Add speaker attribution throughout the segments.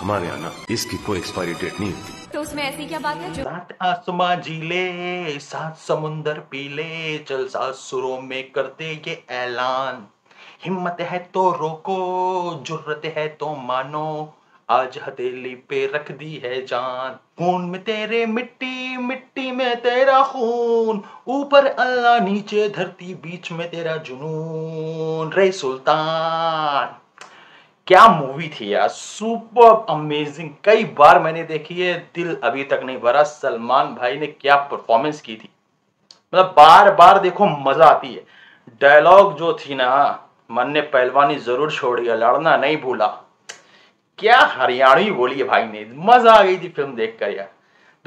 Speaker 1: हमारे यहाँ ना इसकी कोई एक्सपायरी डेट नहीं होती।
Speaker 2: तो उसमें ऐसी क्या बात है जो
Speaker 3: सात आसमां जीले सात समुंदर पीले चल सात सुरों में करते ये ऐलान। हिम्मत है तो रोको जुर्रत है तो मानो। आज हथेली पे रख दी है जान। खून में तेरे मिट्टी मिट्टी में तेरा खून। ऊपर अल्लाह नीचे धरती बीच में तेरा जुनून। रे सुल्तान। क्या मूवी थी यार? सुपर अमेजिंग कई बार मैंने देखी है, दिल अभी तक नहीं भरा। सलमान भाई ने क्या परफॉर्मेंस की थी? मतलब बार बार देखो, मज़ा आती है। डायलॉग जो थी ना, मन ने पहलवानी ज़रूर छोड़ दिया, लड़ना नहीं भूला। क्या हरियाणवी बोली है भाई ने? मज़ा आ गई थी फ़िल्म देखकर यार।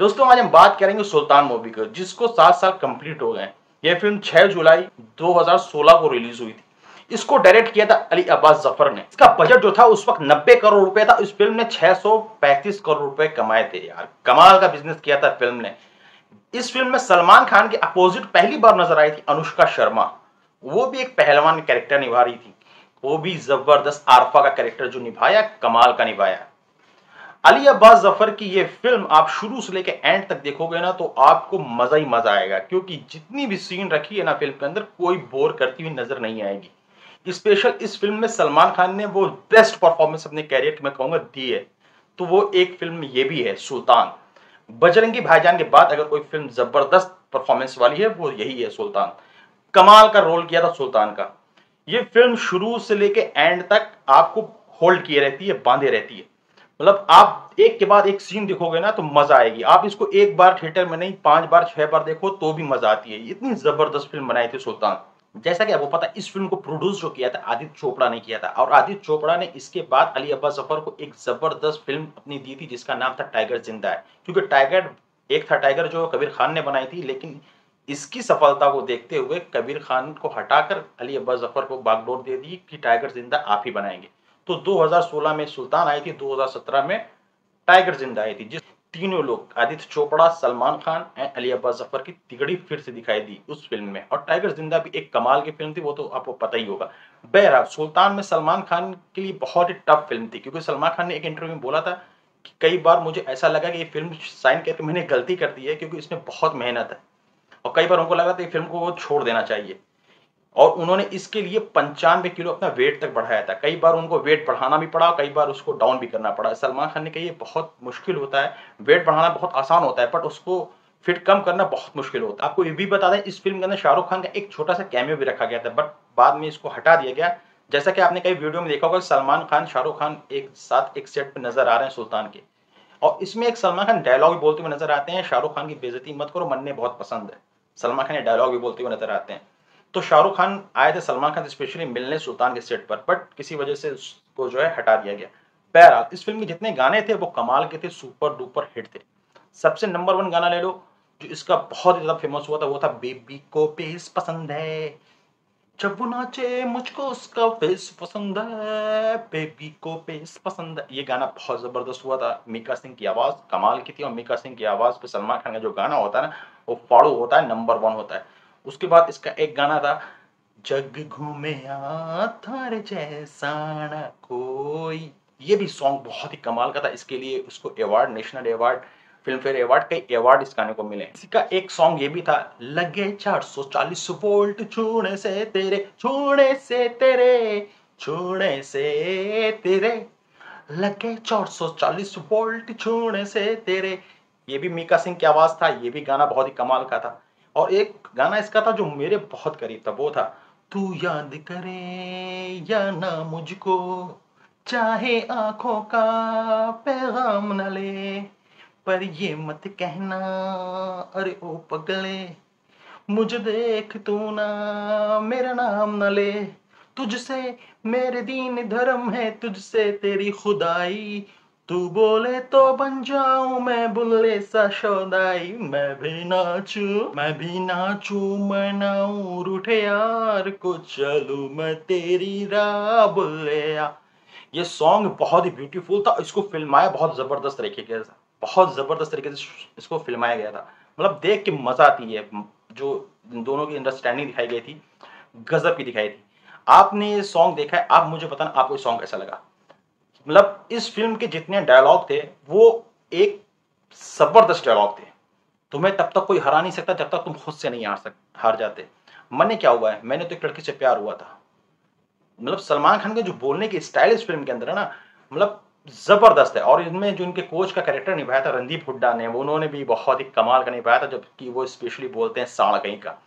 Speaker 3: दोस्तों, आज हम बात करेंगे सुल्तान मूवी को जिसको सात साल कंप्लीट हो गए यह फ़िल्म 6 जुलाई 2016 को रिलीज़ हुई थी। इसको डायरेक्ट किया था अली अब्बास ज़फ़र ने। इसका बजट जो था, उस वक्त 90 करोड़ रुपए था। इस फ़िल्म ने 635 करोड़ रुपए कमाए थे यार। कमाल का बिज़नेस किया था फ़िल्म ने। इस फ़िल्म में सलमान खान के अपोजिट पहली बार नज़र आई थी अनुष्का शर्मा। वो भी एक पहलवान कैरेक्टर निभा रही थी। वो भी ज़बरदस्त आरफा का कैरेक्टर जो निभाया, कमाल का निभाया। अली अब्बास ज़फ़र की ये फ़िल्म आप शुरू से लेकर एंड तक देखोगे ना तो आपको मज़ा ही मज़ा आएगा। क्योंकि जितनी भी सीन रखी है ना फ़िल्म के अंदर, कोई बोर करती हुई नज़र नहीं आएगी। स्पेशल इस फ़िल्म में सलमान खान ने वो बेस्ट परफॉर्मेंस अपने कैरियर में कहूँगा दी है। तो वो एक फ़िल्म ये भी है, सुल्तान। बजरंगी भाईजान के बाद अगर कोई फ़िल्म ज़बरदस्त परफॉर्मेंस वाली है, वो यही है सुल्तान। कमाल का रोल किया था सुल्तान का। ये फ़िल्म शुरू से लेके एंड तक आपको होल्ड किए रहती है, बांधे रहती है। मतलब आप एक के बाद एक सीन देखोगे ना तो मज़ा आएगी। आप इसको एक बार थिएटर में नहीं, पाँच बार, छह बार देखो तो भी मज़ा आती है। इतनी ज़बरदस्त फ़िल्म बनाई थी सुल्तान। जैसा कि आपको पता इस फ़िल्म को प्रोड्यूस जो किया था, आदित्य चोपड़ा ने किया था। और आदित्य चोपड़ा ने इसके बाद अली अब्बास ज़फ़र को एक ज़बरदस्त फ़िल्म अपनी दी थी, जिसका नाम था टाइगर ज़िंदा है। क्योंकि टाइगर एक था टाइगर जो कबीर खान ने बनाई थी, लेकिन इसकी सफलता को देखते हुए कबीर खान को हटाकर अली अब्बास ज़फ़र को बागडोर दे दी कि टाइगर ज़िंदा आप ही बनाएँगे। तो 2016 में सुल्तान आई थी 2017 में टाइगर ज़िंदा आई थी, जिस तीनों लोग, आदित्य चोपड़ा, सलमान खान एंड अली अब्बास ज़फ़र की तिगड़ी फिर से दिखाई दी उस फ़िल्म में। और टाइगर ज़िंदा भी एक कमाल की फ़िल्म थी, वो तो आपको पता ही होगा। बहरहाल, सुल्तान में सलमान खान के लिए बहुत ही टफ फ़िल्म थी, क्योंकि सलमान खान ने एक इंटरव्यू में बोला था कि कई बार मुझे ऐसा लगा कि ये फ़िल्म साइन करके मैंने गलती कर दी है, क्योंकि इसमें बहुत मेहनत है। और कई बार उनको लगा था ये फ़िल्म को छोड़ देना चाहिए। और उन्होंने इसके लिए पंचानवे किलो अपना वेट तक बढ़ाया था। कई बार उनको वेट बढ़ाना भी पड़ा, कई बार उसको डाउन भी करना पड़ा। सलमान खान ने कहा बहुत मुश्किल होता है। वेट बढ़ाना बहुत आसान होता है बट उसको फिट कम करना बहुत मुश्किल होता है। आपको ये भी बता दें, इस फ़िल्म के अंदर शाहरुख खान का एक छोटा सा कैमियो भी रखा गया था बट बाद में इसको हटा दिया गया। जैसा कि आपने कई वीडियो में देखा होगा, सलमान खान, शाहरुख खान एक साथ, एक सेट पर नज़र आ रहे हैं सुल्तान के। और इसमें एक सलमान खान डायलॉग भी बोलते हुए नज़र आते हैं, शाहरुख खान की बेजती मत करो मन ने बहुत पसंद है। सलमान खान ये डायलॉग भी बोलते हुए नज़र आते हैं। तो शाहरुख खान आए थे सलमान खान स्पेशली मिलने सुल्तान के सेट पर बट किसी वजह से उसको जो है हटा दिया गया। बहरहाल, इस फ़िल्म के जितने गाने थे, वो कमाल के थे सुपर डुपर हिट थे। सबसे नंबर वन गाना ले लो, जो इसका बहुत ज़्यादा फ़ेमस हुआ था, वो था बेबी को पेस पसंद है। जब वो नाचे, मुझको उसका फेस पसंद है। बेबी को पेस पसंद है। ये गाना बहुत ज़बरदस्त हुआ था। मीका सिंह की आवाज़ कमाल की थी और मीका सिंह की आवाज़ पे सलमान खान का जो गाना होता है ना, वो फाड़ू होता है नंबर वन होता है। उसके बाद इसका एक गाना था, जग घूमे थार जैसा कोई। ये भी सॉन्ग बहुत ही कमाल का था। इसके लिए उसको award national award Filmfare award कई अवार्ड इस गाने को मिले इसका एक सॉन्ग ये भी था, लगे 440 वोल्ट छूने से तेरे, छूने से तेरे, छूने से तेरे। लगे 440 वोल्ट छूने से तेरे। ये भी मीका सिंह की आवाज़ था, ये भी गाना बहुत ही कमाल का था। और एक गाना इसका था जो मेरे बहुत करीब था, वो था, तू याद करे या ना मुझको, चाहे आँखों का पैगाम न ले, पर ये मत कहना, अरे ओ पगले, मुझे देख तू ना, मेरा नाम न ले, तुझसे मेरे दीन धर्म है, तुझसे तेरी खुदाई तू बोले तो बन जाऊँ मैं बुल्ले सा शोदाई। मैं भी नाचू, मैं भी नाचू, मनाऊं रूठे यार को चलू मैं तेरी राह बुल्ले ये सॉन्ग बहुत ही ब्यूटीफुल था, इसको फिल्माया बहुत ज़बरदस्त तरीके के बहुत ज़बरदस्त तरीके से इसको फिल्माया गया था। मतलब देख के मज़ा आती है, जो दोनों की अंडरस्टैंडिंग दिखाई गई थी, गजब की दिखाई थी। आपने ये सॉन्ग देखा है, आप मुझे बताना आपको सॉन्ग कैसा लगा। मतलब इस फ़िल्म के जितने डायलॉग थे, वो एक ज़बरदस्त डायलॉग थे। तुम्हें तब तक कोई हरा नहीं सकता जब तक तुम खुद से नहीं हार सक, हार जाते। मैंने क्या हुआ है? मैंने तो एक लड़की से प्यार हुआ था। मतलब सलमान खान का जो बोलने की स्टाइल इस फ़िल्म के अंदर है ना मतलब ज़बरदस्त है। और इनमें जो इनके कोच का कैरेक्टर निभाया था, रणदीप हुड्डा ने उन्होंने भी बहुत ही कमाल का निभाया था, जबकि वो स्पेशली बोलते हैं साड़ कहीं का।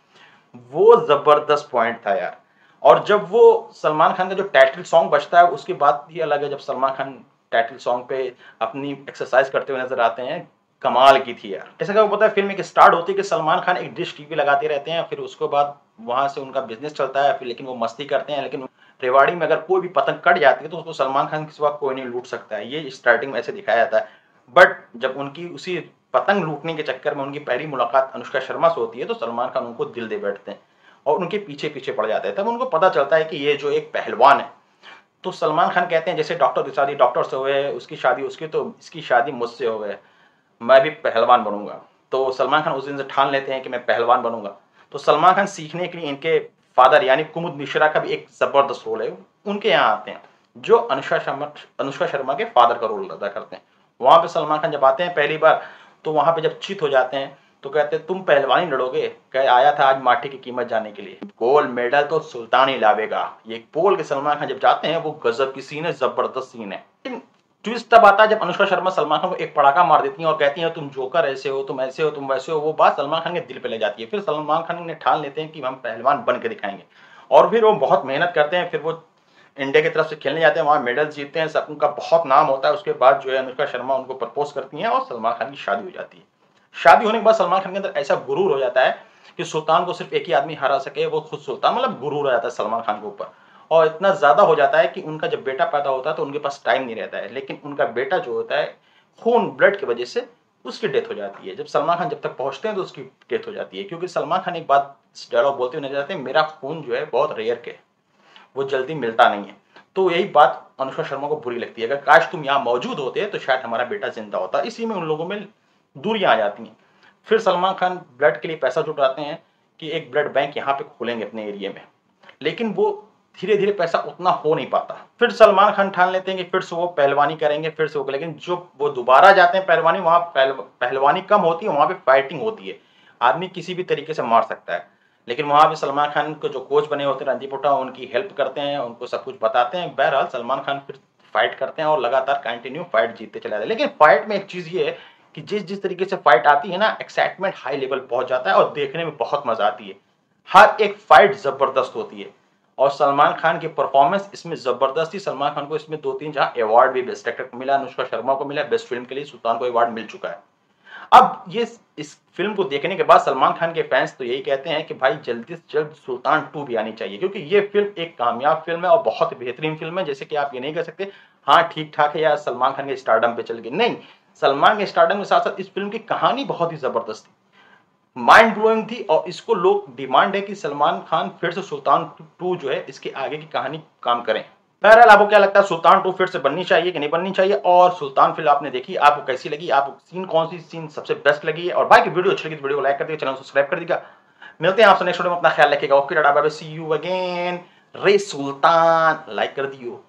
Speaker 3: वो ज़बरदस्त पॉइंट था यार। और जब वो सलमान खान का जो टाइटल सॉन्ग बजता है, उसकी बात ही अलग है जब सलमान खान टाइटल सॉन्ग पे अपनी एक्सरसाइज करते हुए नज़र आते हैं, कमाल की थी यार। जैसे कि पता है फ़िल्म एक स्टार्ट होती है कि सलमान खान एक डिश टीवी लगाते रहते हैं, फिर उसके बाद वहाँ से उनका बिज़नेस चलता है, फिर लेकिन वो मस्ती करते हैं, लेकिन रेवाड़ी में अगर कोई भी पतंग कट जाती है तो उसको सलमान खान के सिवा कोई नहीं लूट सकता है। ये स्टार्टिंग में ऐसे दिखाया जाता है। बट जब उनकी उसी पतंग लूटने के चक्कर में उनकी पहली मुलाकात अनुष्का शर्मा से होती है तो सलमान खान उनको दिल दे बैठते हैं। और उनके पीछे पीछे पड़ जाते हैं। तब उनको पता चलता है कि ये जो एक पहलवान है। तो सलमान खान कहते हैं, जैसे डॉक्टर की शादी डॉक्टर से हुए, उसकी शादी, उसकी तो इसकी शादी मुझसे हो गए मैं भी पहलवान बनूँगा। तो सलमान खान उस दिन से ठान लेते हैं कि मैं पहलवान बनूँगा। तो सलमान खान सीखने के लिए इनके फादर, यानी कुमुद मिश्रा का भी एक ज़बरदस्त रोल है। उनके यहाँ आते हैं, जो अनुष्का शर्मा अनुष्का शर्मा के फादर का रोल अदा करते हैं। वहाँ पे सलमान खान जब आते हैं पहली बार तो वहाँ पे जब चित हो जाते हैं तो कहते, तुम पहलवानी लड़ोगे। कह, आया था आज माटी की कीमत जाने के लिए। गोल्ड मेडल तो सुल्तान ही लावेगा। ये बोल के सलमान खान जब जाते हैं, वो गजब की सीन है, ज़बरदस्त सीन है। ट्विस्ट तब आता है जब अनुष्का शर्मा सलमान खान को एक पड़ाका मार देती है और कहती है, तुम जोकर ऐसे हो, तुम ऐसे हो, तुम वैसे हो। वो बात सलमान खान के दिल पे ले जाती है। फिर सलमान खान ने ठान लेते हैं कि हम पहलवान बन के दिखाएँगे। और फिर वो बहुत मेहनत करते हैं, फिर वो इंडिया की तरफ़ से खेलने जाते हैं, वहाँ मेडल जीतते हैं सब उनका बहुत नाम होता है। उसके बाद जो है, अनुष्का शर्मा उनको प्रपोज करती हैं और सलमान खान की शादी हो जाती है। शादी होने के बाद सलमान खान के अंदर ऐसा गुरूर हो जाता है कि सुल्तान को सिर्फ़ एक ही आदमी हरा सके, वो खुद सुल्तान मतलब गुरूर हो जाता है सलमान खान के ऊपर। और इतना ज़्यादा हो जाता है कि उनका जब बेटा पैदा होता है तो उनके पास टाइम नहीं रहता है, लेकिन उनका बेटा जो होता है, खून ब्लड की वजह से उसकी डेथ हो जाती है। जब सलमान खान जब तक पहुँचते हैं तो उसकी डेथ हो जाती है, क्योंकि सलमान खान एक बात डायलॉग बोलते हुए नज़र आते हैं, मेरा खून जो है बहुत रेयर के वो जल्दी मिलता नहीं है। तो यही बात अनुष्का शर्मा को बुरी लगती है। अगर काश तुम यहाँ मौजूद होते तो शायद हमारा बेटा ज़िंदा होता। इसी में उन लोगों में दूरियाँ आ जाती हैं। फिर सलमान खान ब्लड के लिए पैसा जुटाते हैं कि एक ब्लड बैंक यहाँ पे खोलेंगे अपने एरिया में। लेकिन वो धीरे धीरे पैसा उतना हो नहीं पाता। फिर सलमान खान ठान लेते हैं कि फिर से वो पहलवानी करेंगे, फिर से वो, लेकिन जो वो दोबारा जाते हैं पहलवानी, वहाँ पहलवानी कम होती है, वहाँ पे फाइटिंग होती है। आदमी किसी भी तरीके से मार सकता है। लेकिन वहाँ पे सलमान खान को जो कोच बने होते हैं, रणदीप हुड्डा, उनकी हेल्प करते हैं, उनको सब कुछ बताते हैं। बहरहाल सलमान खान फिर फाइट करते हैं और लगातार कंटिन्यू फाइट जीतते चले जाते हैं। लेकिन फाइट में एक चीज़ ये है कि जिस जिस तरीके से फाइट आती है ना एक्साइटमेंट हाई लेवल पहुँच जाता है और देखने में बहुत मज़ा आती है। हर एक फाइट ज़बरदस्त होती है। और सलमान खान की परफॉर्मेंस इसमें ज़बरदस्त थी। सलमान खान को इसमें दो तीन जहाँ अवार्ड भी बेस्ट एक्टर को मिला, अनुष्का शर्मा को मिला बेस्ट फ़िल्म के लिए सुल्तान को अवार्ड मिल चुका है। अब ये इस फ़िल्म को देखने के बाद सलमान खान के फैंस तो यही कहते हैं कि भाई जल्दी से जल्द सुल्तान टू भी आनी चाहिए, क्योंकि ये फ़िल्म एक कामयाब फ़िल्म है और बहुत बेहतरीन फ़िल्म है, जैसे कि आप ये नहीं कह सकते हाँ ठीक ठाक है या सलमान खान के स्टार्डम पे चल गई नहीं सलमान के स्टार्डम के साथ साथ इस फ़िल्म की कहानी बहुत ही ज़बरदस्त थी। माइंड ब्लोइंग थी और इसको लोग डिमांड है कि सलमान खान फिर से सुल्तान टू जो है, इसके आगे की कहानी काम करें। बहरहाल, आपको क्या लगता है सुल्तान टू फिर से बननी चाहिए कि नहीं बननी चाहिए? और सुल्तान फ़िल्म आपने देखी, आपको कैसी लगी? आपको सीन कौन सी सीन सबसे बेस्ट लगी है? और बाकी वीडियो अच्छी लगी तो वीडियो को लाइक कर दिया चैनल सब्सक्राइब कर दिया मिलते हैं आपसे नेक्स्ट वीडियो में, अपना ख्याल रखिएगा। Okay, tata, bye see you again रे सुल्तान लाइक कर दियो।